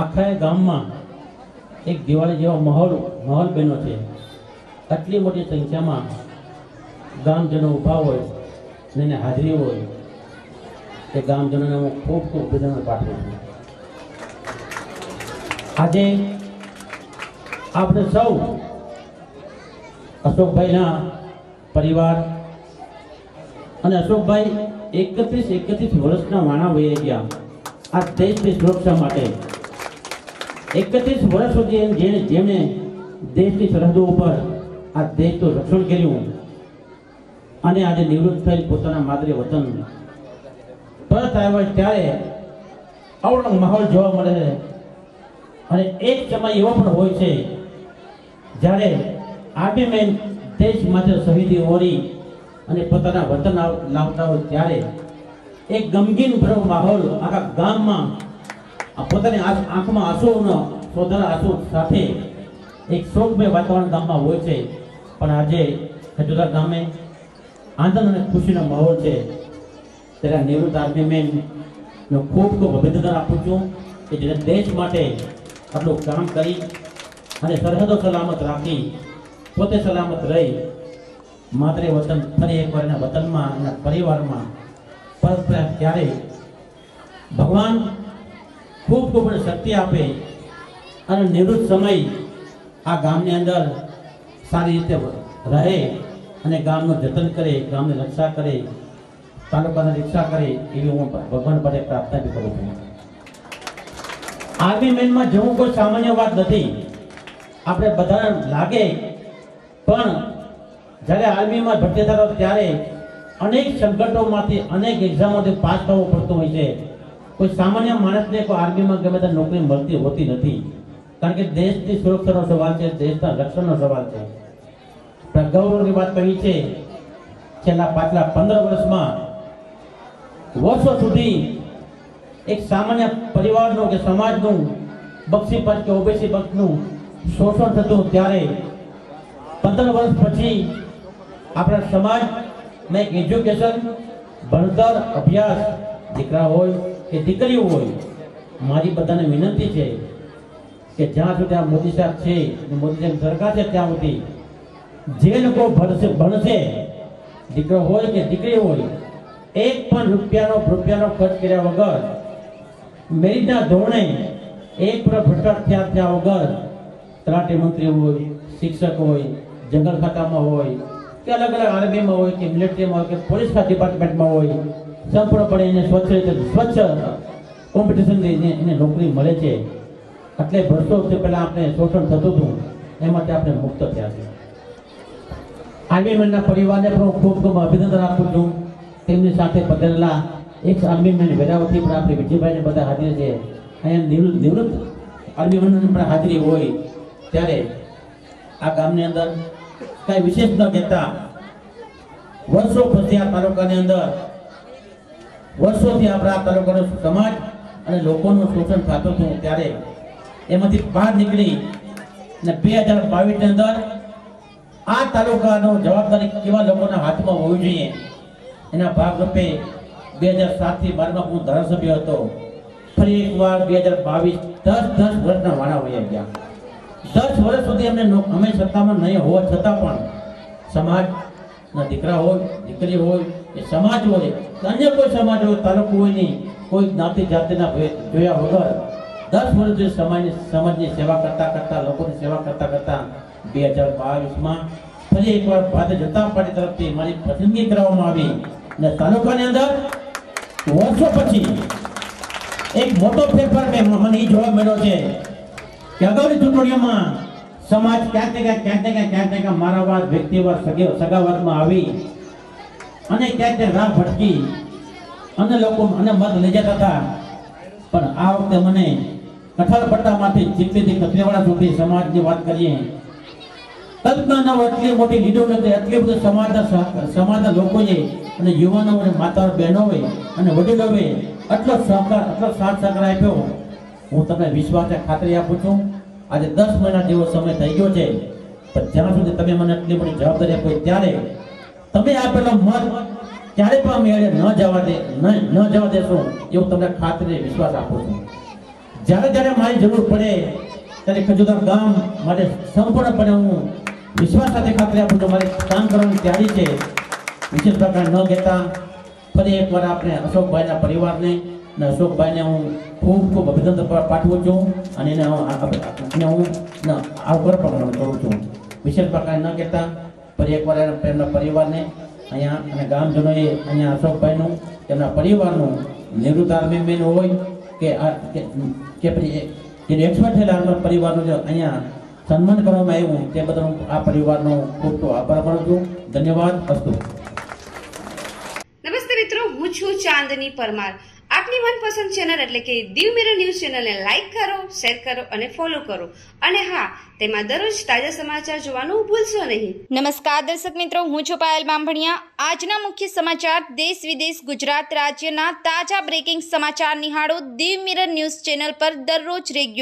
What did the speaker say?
આખા ગામમાં એક દિવાળી જેવો માહોલ માહોલ બન્યો છે. આટલી મોટી સંખ્યામાં ગામજનો ઊભા હોય અને એને હાજરી હોય, એ ગામજનોને હું ખૂબ ખૂબ અભિનંદન પાઠવું છું. આજે આપણે સૌ અશોકભાઈના પરિવાર અને અશોકભાઈ એકત્રીસ એકત્રીસ વર્ષના વાણા વહી ગયા. આ દેશની સુરક્ષા માટે એકત્રીસ વર્ષ સુધી જેણે જેમણે દેશની સરહદો ઉપર આ દેશનું રક્ષણ કર્યું અને આજે નિવૃત્ત થઈ પોતાના માદરે વતન પરત આવ્યા ત્યારે આવડો માહોલ જોવા મળે છે. અને એક સમય એવો પણ હોય છે જ્યારે આર્મી મેન દેશ માટે શહીદી ઓરી અને પોતાના વતન લાવતા હોય ત્યારે એક ગમગીન ભરો માહોલ આખા ગામમાં આ પોતાની આંખ- આંખમાં આંસુનો સોધારા આંસુ સાથે એક શોકમય વાતાવરણ ગામમાં હોય છે. પણ આજે ખજુરા ગામે આનંદ અને ખુશીનો માહોલ છે. ત્યારે નિવૃત્ત આર્મી મેન નો ખૂબ ખૂબ અભિનંદન આપું છું કે જેને દેશ માટે આટલું કામ કરી અને સરહદો સલામત રાખી, પોતે સલામત રહી, માત્ર વતન ફરી એકવાર એના વતનમાં, એના પરિવારમાં પરસ્પર ત્યારે ભગવાન ખૂબ ખૂબ શક્તિ આપે. અને નિવૃત્ત સમય આ ગામની અંદર સારી રીતે રહે અને ગામનું જતન કરે, ગામની રક્ષા કરે તાલુકાની રક્ષા કરે એવી હું ભગવાન પાસે પ્રાર્થના બી કરું છું. આર્મી મેનમાં જવું કોઈ સામાન્ય વાત નથી. આપણે બધા લાગે, પણ જ્યારે આર્મીમાં ભરતી થતા ત્યારે અનેક સંકટોમાંથી, અનેક એક્ઝામોથી પાસ થવું પડતું હોય છે. કોઈ સામાન્ય માણસને કોઈ આર્મીમાં ગમે ત્યાં નોકરી મળતી હોતી નથી. કારણ કે દેશની સુરક્ષાનો સવાલ છે, દેશના રક્ષણનો સવાલ છે. ગૌરવની વાત કહી છે, છેલ્લા પાછલા પંદર વર્ષમાં વર્ષો સુધી એક સામાન્ય પરિવારનું કે સમાજનું, બક્ષી પંચ કે ઓબીસી પંચનું શોષણ થતું ત્યારે પંદર વર્ષ પછી આપણા સમાજમાં એક એજ્યુકેશન ભણતર, અભ્યાસ, દીકરા હોય કે દીકરીઓ હોય, મારી બધાને વિનંતી છે કે જ્યાં સુધી આ મોદી સાહેબ છે મોદી સાહેબ સરકાર છે ત્યાં સુધી જે લોકો ભણશે ભણશે, દીકરો હોય કે દીકરી હોય, એક પણ રૂપિયાનો રૂપિયાનો ખર્ચ કર્યા વગર, મેરિટના ધોરણે એક પણ ભ્રષ્ટાચાર થયા વગર તલાટી મંત્રી હોય, શિક્ષક હોય જંગલ ખાતામાં હોય, કે અલગ અલગ આર્મીમાં હોય, કે મિલિટરીમાં હોય, કે પોલીસ ડિપાર્ટમેન્ટમાં હોય સંપૂર્ણપણે એને સ્વચ્છ રીતે સ્વચ્છ કોમ્પિટિશનથી એને એને નોકરી મળે છે. એટલે વર્ષો વર્ષે પહેલા આપણે શોષણ થતું હતું. એ માટે આપણે મુક્ત થયા છે આર્મી મેનના પરિવારને પણ હું ખૂબ ખૂબ અભિનંદન આપું છું. તેમની સાથે પધારેલા એક આર્મી મેન વેરાવતી પણ આપણે વિજયભાઈને બધા હાજર છે. અહીંયા નિવૃત્ત નિવૃત્ત આર્મી મેનની પણ હાજરી હોય ત્યારે આ ગામની અંદર કાંઈ વિશેષ ન કહેતા. વર્ષો પછી આ તાલુકાની અંદર વર્ષોથી આપણા તાલુકાનો સમાજ અને લોકોનું શોષણ થતું હતું ત્યારે એમાંથી બહાર નીકળી અને બે હજાર બાવીસની અંદર આ તાલુકાનો જવાબદારી કેવા લોકોના હાથમાં હોવી જોઈએ એના ભાગરૂપે બે હજાર સાતથી બારમાં હું ધારાસભ્ય હતો. ફરી એકવાર બે હજાર બાવીસ દસ દસ વર્ષના વાણા વયા ગયા દસ વર્ષ સુધી અમને અમે સત્તામાં નહીં હોવા છતાં પણ સમાજના દીકરા હોય, દીકરી હોય કે સમાજ હોય, અન્ય કોઈ સમાજ હોય, તાલુકો હોય નહીં, કોઈ જ્ઞાતિ જાતિના ભેદ જોયા વગર દસ વર્ષ સમાજની સમાજની સેવા કરતા કરતા, લોકોની સેવા કરતા કરતા બે હજાર બાવીસમાં ફરી એકવાર ભારતીય જનતા પાર્ટી તરફથી મારી પસંદગી કરવામાં આવી અને તાલુકાની અંદર વર્ષો પછી એક મોટો ફેરફાર મેં મને એ જોવા મળ્યો છે કે અગાઉની ચૂંટણીઓમાં સમાજ ક્યાંક ને ક્યાંક ક્યાંક ને ક્યાંક ક્યાંક મારા વાત સગે- સગાવાદમાં આવી. અને ક્યાંક ને રાહ ભટકી અને લોકો અને મત લઈ જતા હતા. પણ આ વખતે મને કઠાર પટ્ટામાંથી ચીપલીથી કચરેવાડા સુધી સમાજની વાત કરીએ. કલ્પના એટલી મોટી લીડો નથી, એટલી બધી સમાજના સમાજના લોકોએ અને યુવાનો અને માતાઓ, બહેનોએ અને વડીલોએ આટલો સહકાર, આટલો સાથ સહકાર આપ્યો. હું તમને વિશ્વાસે ખાતરી આપું છું. આજે દસ મહિના જેવો સમય થઈ ગયો છે. પણ જ્યાં સુધી તમે મને એટલી મોટી જવાબદારી આપો ત્યારે તમે આપેલો મત ક્યારે પણ મેળે ન જવા દે, ન જવા દેશો, એવું તમને ખાતરી વિશ્વાસ આપું છું. જ્યારે જ્યારે મારી જરૂર પડે, ત્યારે ખજુદાર ગામ માટે સંપૂર્ણપણે હું વિશ્વાસ સાથે ખાતરી આપું છું. મારે કામ કરવાની તૈયારી છે. વિશેષ પ્રકાર ન કહેતા. ફરી એકવાર આપણે અશોકભાઈના પરિવારને અને અશોકભાઈને હું ખૂબ ખૂબ અભિનંદન પાઠવું છું અને એને હું હું આવકાર પણ કરું છું. વિશેષ પ્રકાર ન કહેતા. ફરી એકવાર એમના પરિવારને, અહીંયા અને ગામજનોએ, અહીંયા અશોકભાઈનું, તેમના પરિવારનું નિવૃત્ત આર્મી મેન હોય કે કે- પછી જે એક્સપર્ટ થયેલા આર્મી પરિવારનું જે અહીંયા સન્માન કરવામાં આવ્યું તે બદલ હું આ પરિવારનો ખૂબ ખૂબ આભાર માનું છું. ધન્યવાદ. અસ્તુ. નમસ્તે મિત્રો, હું છું ચાંદની પરમાર. આપની મનપસંદ ચેનલ એટલે કે દીવ મિરર ન્યૂઝ ચેનલને લાઇક કરો શેર કરો અને ફોલો કરો. અને હા, તેમાં દરરોજ તાજા સમાચાર જોવાનું ભૂલશો નહીં. નમસ્કાર દર્શક મિત્રો, હું છું પાયલ બાંભણિયા આજના મુખ્ય સમાચાર, દેશ વિદેશ, ગુજરાત રાજ્યના તાજા બ્રેકિંગ સમાચાર નિહાળો દીવ મિરર ન્યૂઝ ચેનલ પર દરરોજ રેગ્યુલર